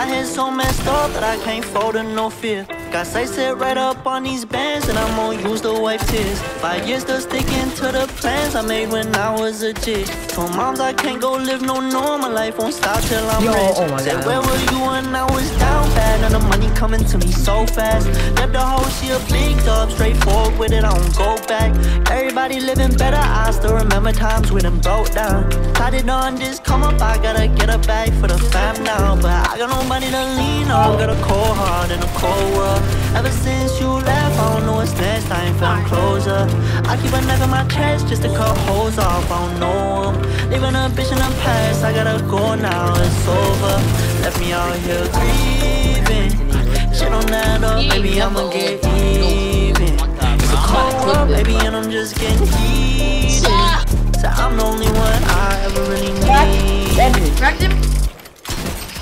head so messed up that I can't fold in no fear. Got sight set right up on these bands, and I'm gonna use the wipe tears. Five years still sticking to the plans I made when I was a kid. Told moms I can't go live no normal life, won't stop till I'm Yo, rich. oh my Said, God. where were you when I was down bad? And the money coming to me so fast. Left the whole she a big dub, straightforward with it, I don't go back. Everybody living better, I still remember times when I'm broke down. Tried it on this come up, I gotta get a bag for the fam now. But lean on, got a cold heart in a cold world. Ever since you left, I don't know what's next, I ain't felt closer. I keep a knife in my chest just to cut holes off, I don't know 'em. Leaving a bitch in the past, I gotta go now, it's over. Left me out here grieving. Shit on that up, baby, I'ma get even. It's a cold world, baby, and I'm just getting heated. So I'm the only one I ever really need.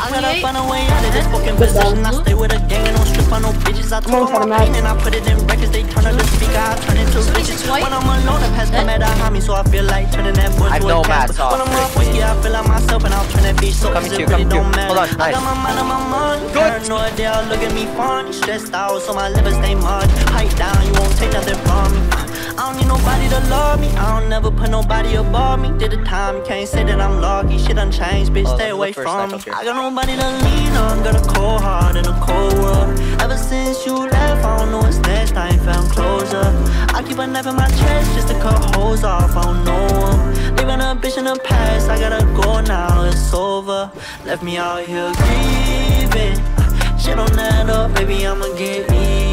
I gotta find a way this fucking position. I stay with a gang and don't strip on no bitches. I told them my pain and I put it in records. They turn up the speaker, I turn into bitches. When I'm alone, I pass the med, I hide me, so I feel like turning that boy to a Matt Casper. talk. When I'm off whiskey, I feel like myself and I'll turn that bitch so Coming cause to it you, really coming to you. don't matter. Hold on, I got my mind on my money. Good. Paranoid, they all look at me funny. Stressed out, so my liver stay mud. Pipe down, you won't take nothing from me. I don't need nobody to love me. I don't never put nobody above me. Did the time, can't say that I'm lucky. Shit done changed, bitch. Oh, Stay away from me. snipe up here. I got nobody to lean on. Got a cold heart in a cold world. Ever since you left, I don't know what's next. I ain't found closure. I keep a knife in my chest just to cut holes off. I don't know know 'em. Leaving a bitch in the past. I gotta go now. It's over. Left me out here grieving. Shit on that up, baby. I'ma get even.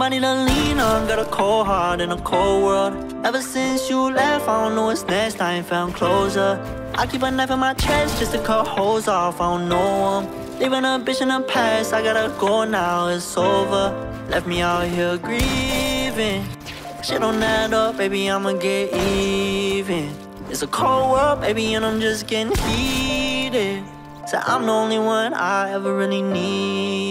Nobody to lean on, got a cold heart in a cold world. Ever since you left, I don't know what's next, I ain't found closure. I keep a knife in my chest just to cut holes off, I don't know. Leaving a bitch in the past, I gotta go now, it's over. Left me out here grieving. Shit on that up, baby, I'ma get even. It's a cold world, baby, and I'm just getting heated. So I'm the only one I ever really needed.